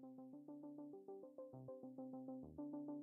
Thank you.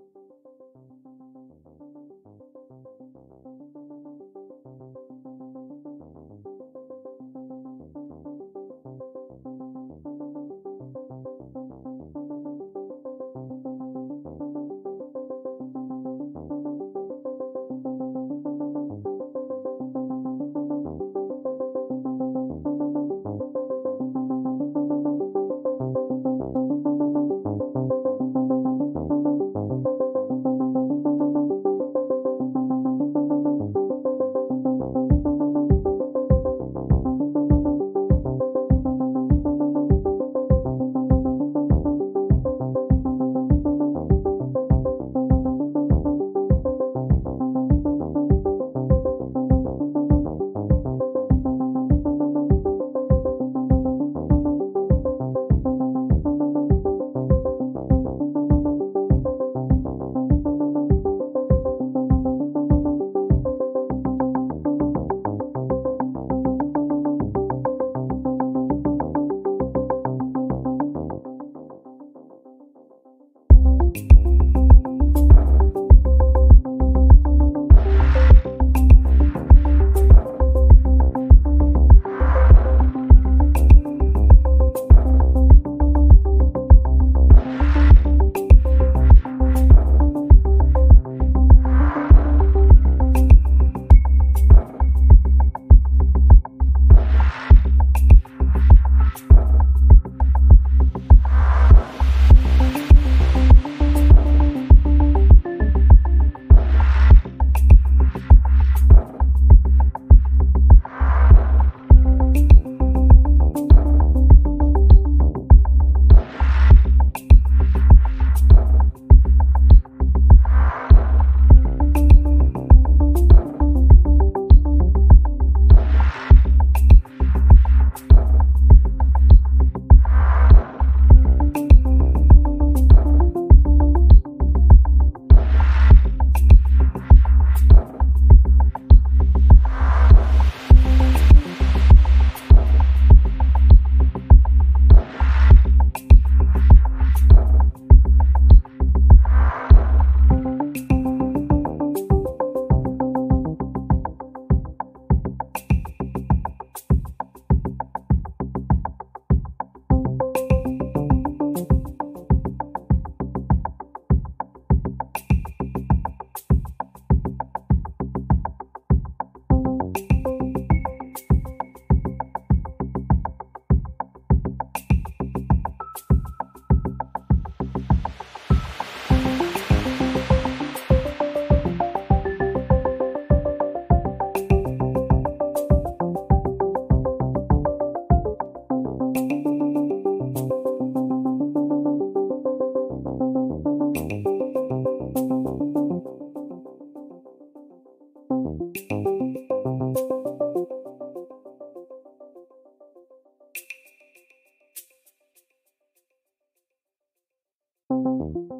Música